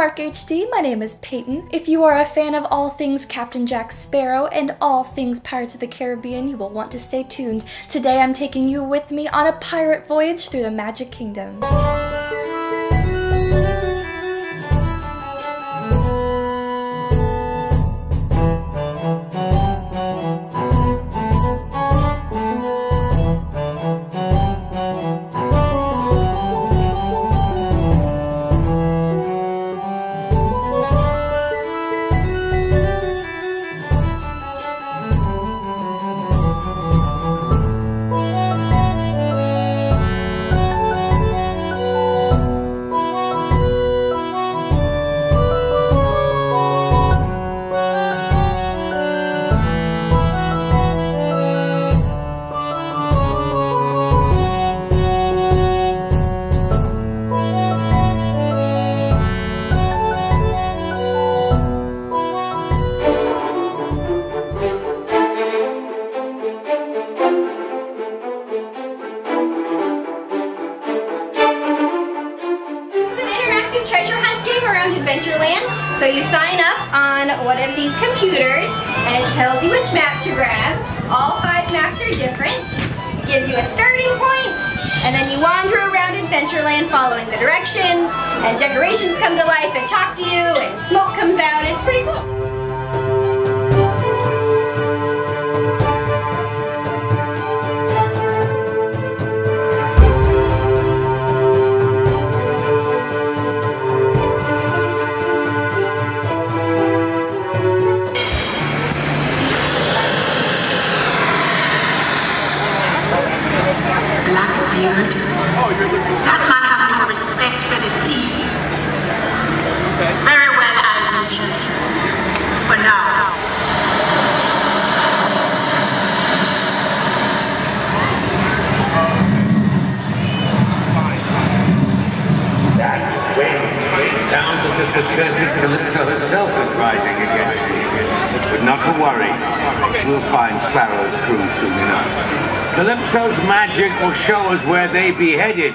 Park HD, my name is Peyton. If you are a fan of all things Captain Jack Sparrow and all things Pirates of the Caribbean, you will want to stay tuned. Today I'm taking you with me on a pirate voyage through the Magic Kingdom. herself is rising against me. But not to worry, we'll find Sparrow's crew soon enough. Calypso's magic will show us where they be headed.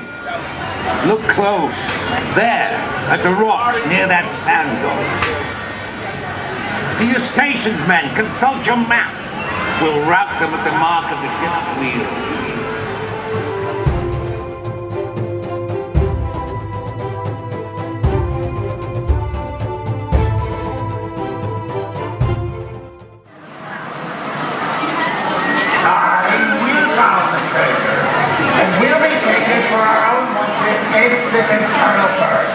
Look close, there, at the rocks near that sand dog. To your stations, men, consult your maps. We'll route them at the mark of the ship's wheel. Vincent Carlo first.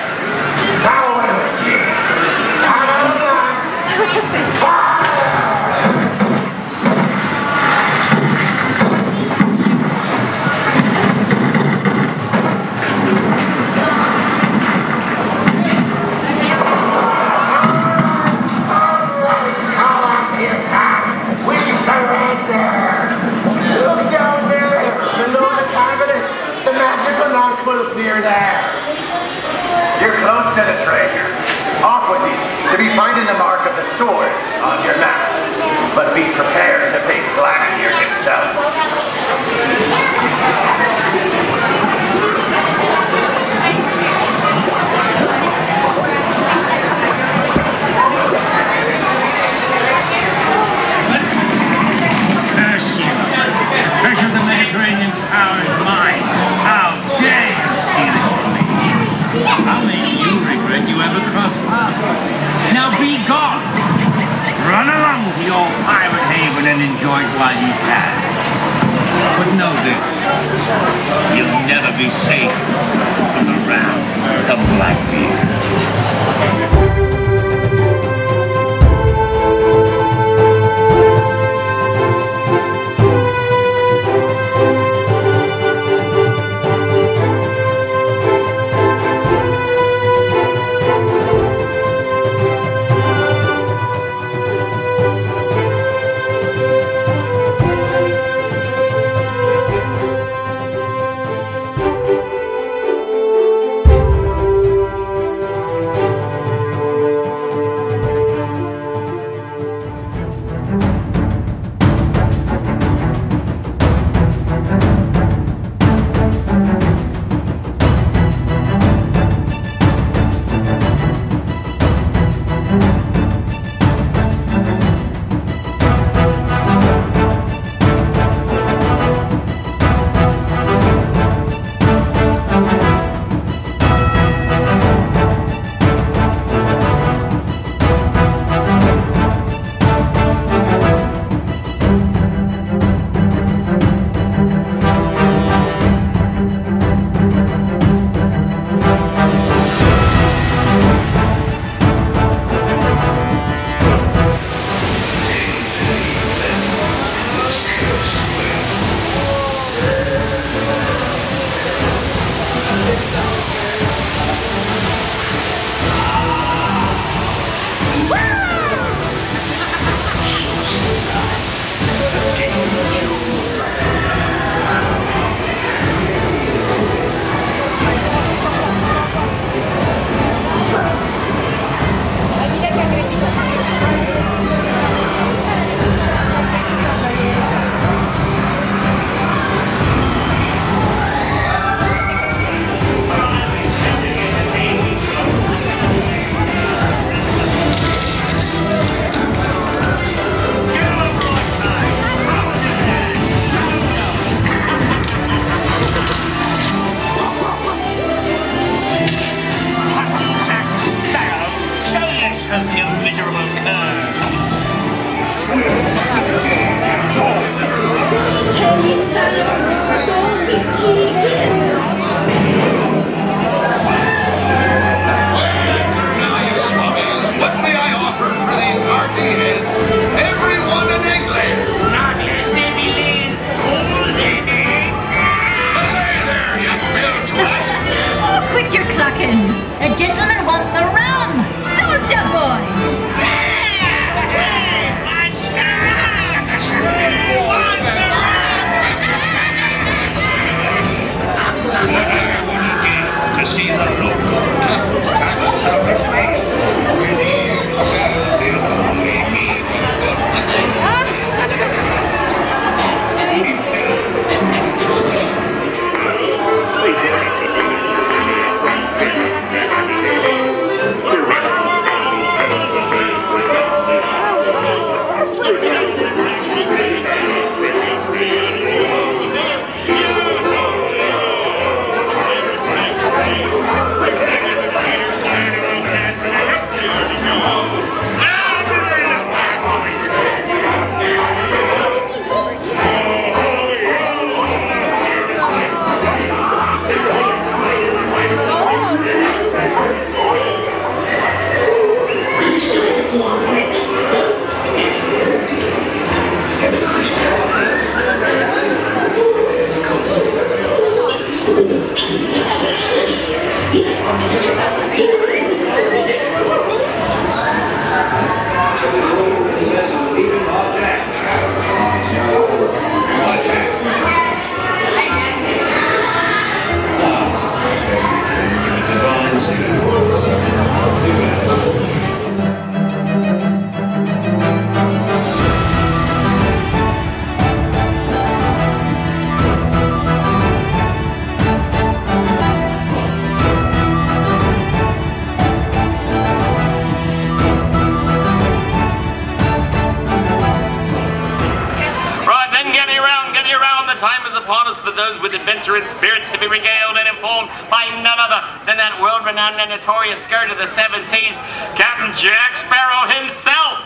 Us for those with adventurous spirits to be regaled and informed by none other than that world-renowned and notorious skirt of the seven seas, Captain Jack Sparrow himself.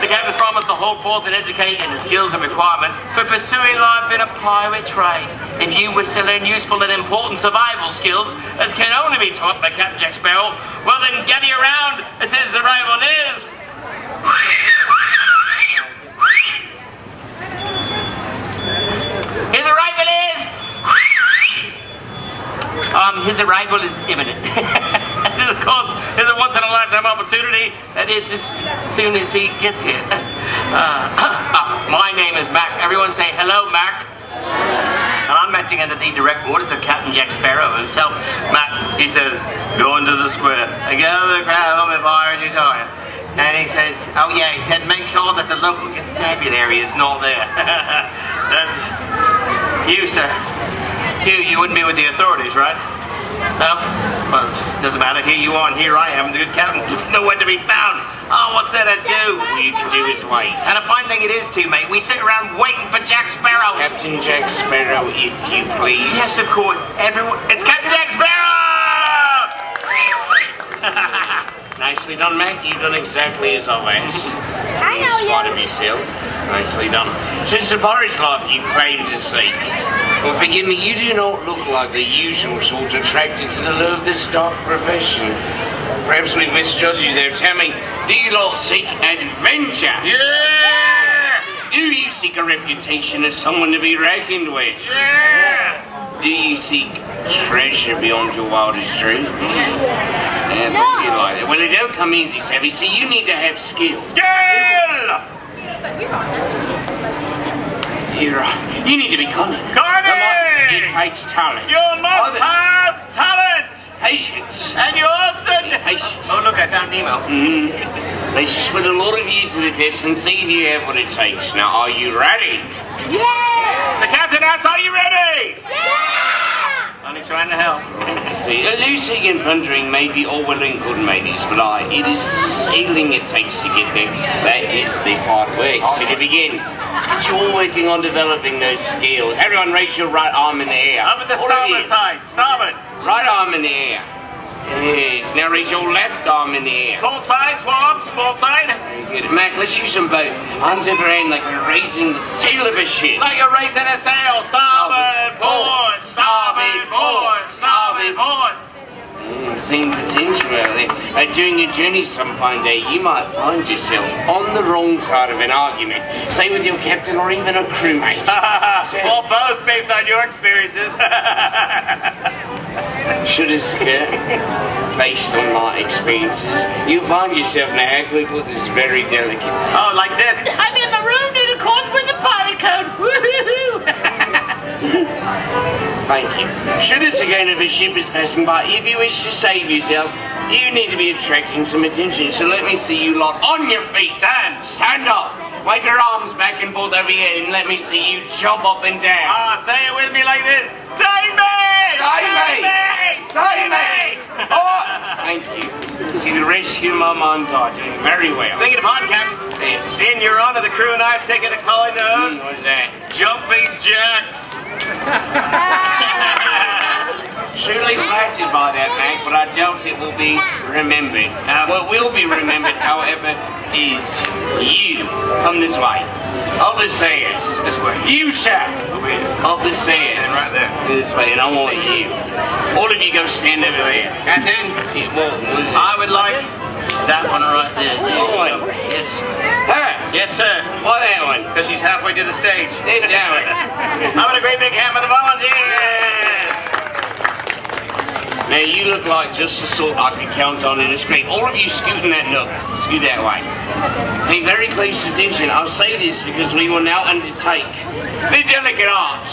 The captain's promised to hold forth and educate in the skills and requirements for pursuing life in a pirate trade. If you wish to learn useful and important survival skills, as can only be taught by Captain Jack Sparrow, well then gather around as his arrival is. His arrival is. Um, his arrival is imminent. of course, is a once in a lifetime opportunity. That is as soon as he gets here. Uh, uh, my name is Mac. Everyone say hello, Mac. And I'm acting under the direct orders of Captain Jack Sparrow himself. Mac, he says, go into the square I and gather the crowd on the fire and you tire. And he says, oh yeah, he said, make sure that the local constabulary is not there. That's you, sir. You, you wouldn't be with the authorities, right? No? Well, it doesn't matter. Here you are, and here I am, the good captain. Nowhere to be found. Oh, what's there to do? All you can do is wait. And a fine thing it is, too, mate. We sit around waiting for Jack Sparrow. Captain Jack Sparrow, if you please. Yes, of course. Everyone. It's Captain Jack Sparrow! Nicely done, Mac. You've done exactly as I've asked. I know you. spite of yourself. Nicely done. Just the porridge life you claim to seek. Well, forgive me, you do not look like the usual sort attracted to the lure of this dark profession. Perhaps we've misjudged you there. Tell me, do you lot seek adventure? Yeah! Do you seek a reputation as someone to be reckoned with? Yeah! Do you seek treasure beyond your wildest dreams? Yeah, no. you like it. Well, it don't come easy, Savvy. See, you need to have skills. Skill! You're. You need to be cunning. Cunning! It takes talent. You must Other- have talent! Patience. And you also. Patience. Oh, look, I found Nemo. Mm. Let's just put a lot of you to the test and see if you have what it takes. Now, are you ready? Yeah! The captain asks, Are you ready? Yeah! Only trying to help. See, losing and plundering may be all well and good, mateys, but I, it is the sailing it takes to get there. That is the hard work. So to begin, let's get you all working on developing those skills. Everyone raise your right arm in the air. Up at the starboard side. Starboard. Right arm in the air. Yes. Now raise your left arm in the air. Port side, swabs, port side. Very good. Mac, let's use them both. Hands over hand like you're raising the sail of a ship. Like you're raising a sail. Starboard, port, Uh, during your journey some fine day, you might find yourself on the wrong side of an argument, say with your captain or even a crewmate. or both based on your experiences. Should have skirt, based on my experiences, you'll find yourself how can we put this very delicate? oh, like this. I'm in my room in accordance with the pirate code. Woohoo! Thank you. Should this again if a ship is passing by, if you wish to save yourself, you need to be attracting some attention. So let me see you lot on your feet. Stand. Stand up. Wave your arms back and forth over here and let me see you jump up and down. Ah, say it with me like this. Save me! Save me! Save me! Oh, thank you. See, the rescue mumons are doing very well. Thinking upon, Captain. Yes. In your honor, the crew and I have taken a calling those What's that? jumping jacks. Truly flattered by that, Mac, but I doubt it will be remembered. Uh, what will be remembered, however, is you. Come this way. Of the stairs. This way. You, sir. Up the stairs. And right there. This way, and I want you. All of you go stand over there. Captain, Yeah, What was it? I would like that one right there. Oh, Yes. Her. Yes, sir. Why that one? Because she's halfway to the stage. This that one. How about a great big for the volunteers? Now you look like just the sort I could count on in a scrape. All of you scoot in that nook. Scoot that way. Pay very close attention. I'll say this because we will now undertake the delicate art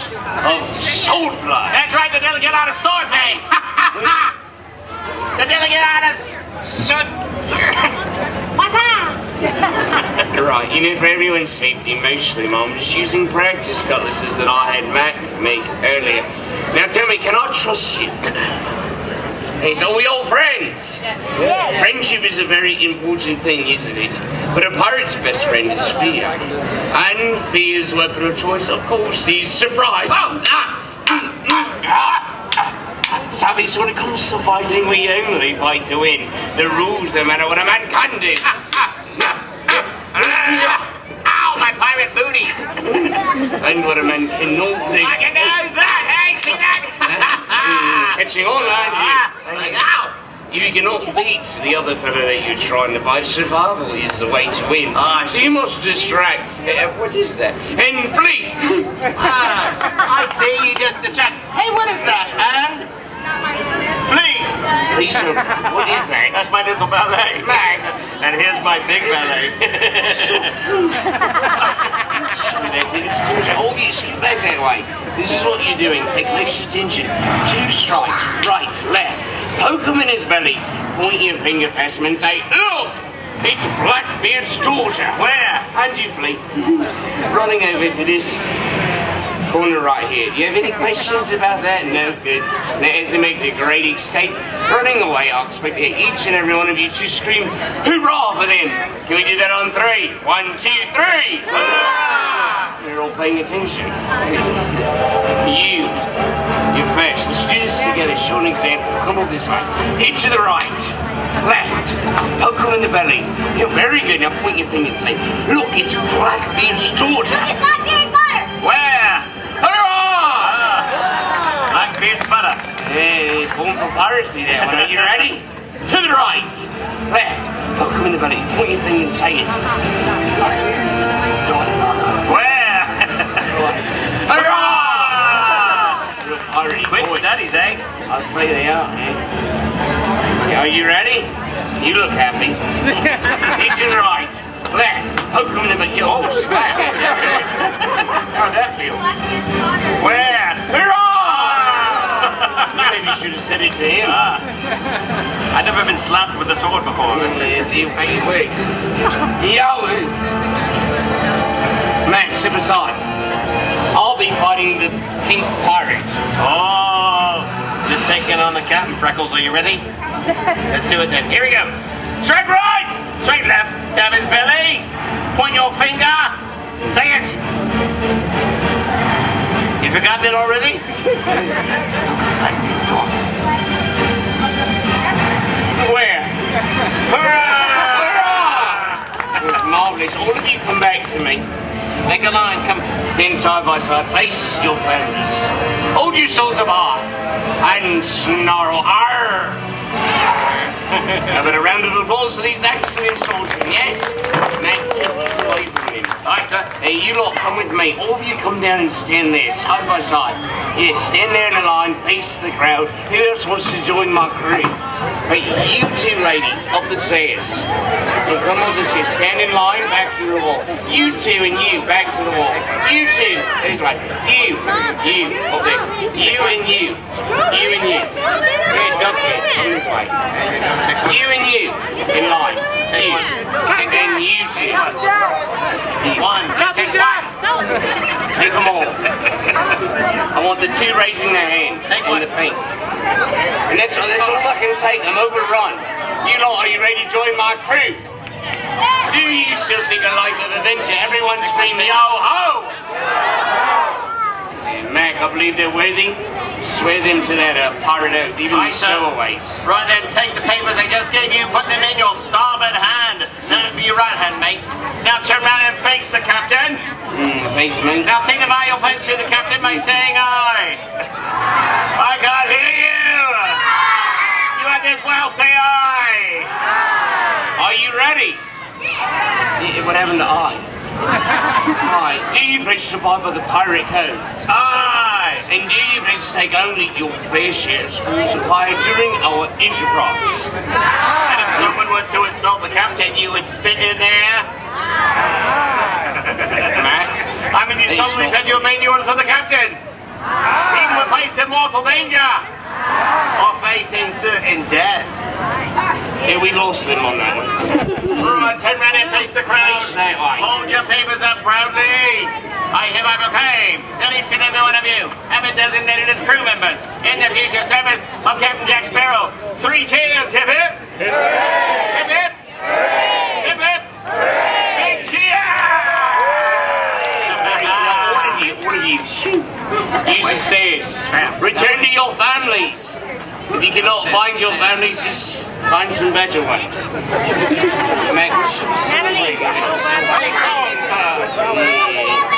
of sword play. That's right, the delegate out of sword play. the delicate art of sword. What's that? Right, you know, for everyone's safety, mostly, Mom, I'm just using practice cutlasses that I had Mac make earlier. Now tell me, can I trust you? Hey, so we all friends? Yes. Friendship is a very important thing, isn't it? But a pirate's best friend is fear. And fear's weapon of choice, of course, is surprise. Oh, ah, mm, mm, ah, ah. Savage, when it comes to fighting, we only fight to win. The rules no matter what a man can do. Ah, ah, ah, Ow, my pirate booty. And what a man cannot do. I can do that. Hey, see that? Catching on, aren't you? Like, ow. You cannot beat the other fellow that you're trying to fight. Survival is the way to win. Ah, so you must distract. Uh, what is that? And flee! Ah, I see you just distract. Hey, what is that? And flee. Please, what is that? That's my little ballet. Mag. And here's my big ballet. Hold it, scoot back that way. This is what you're doing. Pay close attention. Two strikes, right, left. Poke him in his belly. Point your finger past him and say, Look! It's Blackbeard's daughter. Where? And you flee. Running over to this corner right here. Do you have any questions about that? No? Good. Now, as they make the great escape, running away, I expect each and every one of you to scream, Hoorah for them! Can we do that on three? One, two, three! Hoorah! You're all paying attention. You, you're first. Let's do this together. Show an example. Come on this way. Hit to the right. Left. Poke him in the belly. You're very good. Now point your finger and say, Look, it's Blackbeard's daughter. Born for piracy there. Are you ready? To the right. Left. Poke him in the belly. Point your finger and say it. Where? Hurrah! You're Quick voice. studies, eh? I'll say they are, eh? Are you ready? You look happy. He's to the right. Left. Poke him in the belly. Oh, slap. How'd that feel? Where? Hurrah! You should have said it to him. Ah. I've never been slapped with a sword before. You pay wait. Yo! Max, aside. I'll be fighting the pink pirate. Oh, you're taking on the captain, Freckles. Are you ready? Let's do it then. Here we go. Straight right, straight left, stab his belly, point your finger, say it. You forgotten it already? Where? Hurrah! Hurrah! Marvelous. All of you come back to me. Make a line, come. Stand side by side. Face your families. Hold your swords apart. And snarl. Arr! How about a round of applause for these excellent swordsmen, yes? Matt, take away from him. Alright, sir. Hey, you lot come with me. All of you come down and stand there, side by side. Yes, stand there in a line, face the crowd. Who else wants to join my crew? But you two ladies, up the stairs. You come up the stairs, stand in line, back to the wall. You two and you, back to the wall. You two, this way. You, you, up there. You and you. You and you. Here, duck come this way. You and you, in line. And then you two. One, just take one. Take them all. I want the two raising their hands in the pink. And that's, that's all I can take. I'm overrun. You lot, are you ready to join my crew? Do you still seek a life of adventure? Everyone scream yo ho! Mac, I believe they're worthy. Swear them to that uh, pirate oath, even Aye, the sir. stowaways. Right then, take the papers I just gave you, put them in your starboard hand. That'll be your right hand, mate. Now turn round and face the captain. Mm, face me. Now signify your pledge to the captain by saying aye. I can't hear you. You had this well, say aye. Are you ready? Yeah, What happened to I? Aye. Do you pledge to abide by the pirate code? Aye. And do you pledge to take only your fair share of spoils acquired during our enterprise? And if someone was to insult the captain, you would spit in there? Mac? I mean, you not- said you obeyed the orders of the captain. Even with face in mortal danger. Or facing certain death. Yeah, we lost them on that one. Right, turn round and face the crowd. Hold your papers up proudly. I hereby proclaim that each and every one of you have been designated as crew members in the future service of Captain Jack Sparrow. Three cheers, hip hip. Hip hip. Hip hip. Big cheer. What have you, what have you, shoot. Jesus says, return to your families. If you cannot find your families, just find some better ones. Mac, Hey, uh,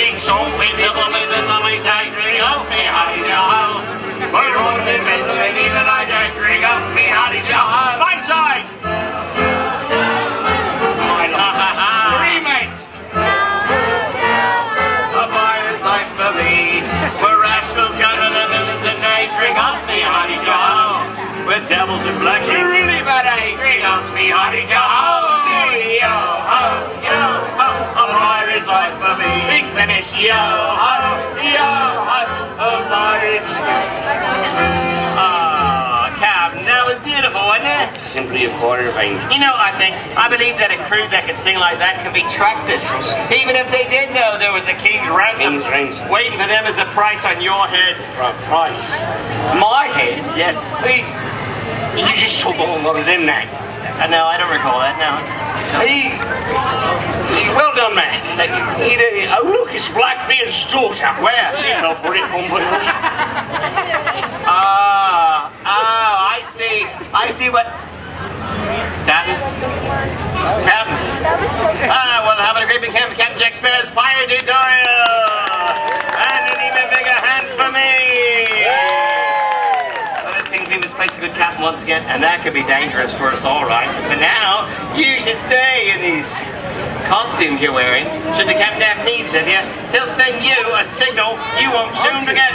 We stomp, we nibble, Simply a quarter of angel. You know, I think, I believe that a crew that can sing like that can be trusted. Even if they did know there was a king's ransom King's ransom. waiting for them as a price on your head. Right, price. My head? Yes. Hey, you just a lot of them now. Uh, no, I don't recall that, now. Hey, well done, man. Thank you. Hey, oh, look, it's Blackbeard's daughter. Where? She fell for it on my Ah, oh, I see. I see what... Captain? Captain? Ah, well, having a great big hand for Captain Jack Sparrow's fire tutorial! And an even bigger hand for me! Well, it seems we misplaced a good captain once again, and that could be dangerous for us all, right? So for now, you should stay in these costumes you're wearing. Should the captain needs of you, he'll send you a signal you won't soon forget.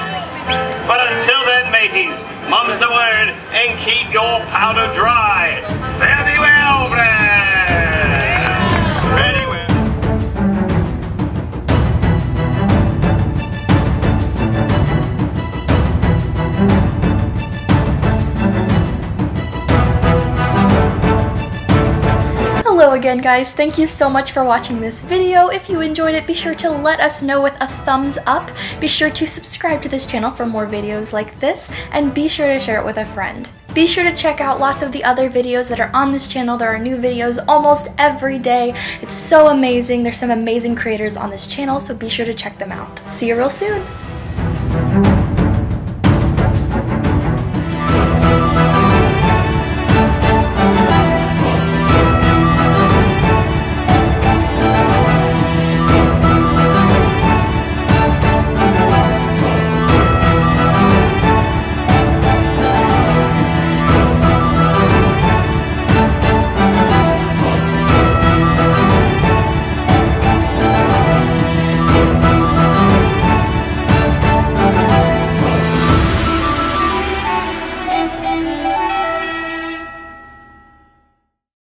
But until then, mateys, mum's the word, and keep your powder dry. Fare thee well, friend! Again guys, thank you so much for watching this video. If you enjoyed it, be sure to let us know with a thumbs up. Be sure to subscribe to this channel for more videos like this, and be sure to share it with a friend. Be sure to check out lots of the other videos that are on this channel. There are new videos almost every day. It's so amazing. There's some amazing creators on this channel, so be sure to check them out. See you real soon!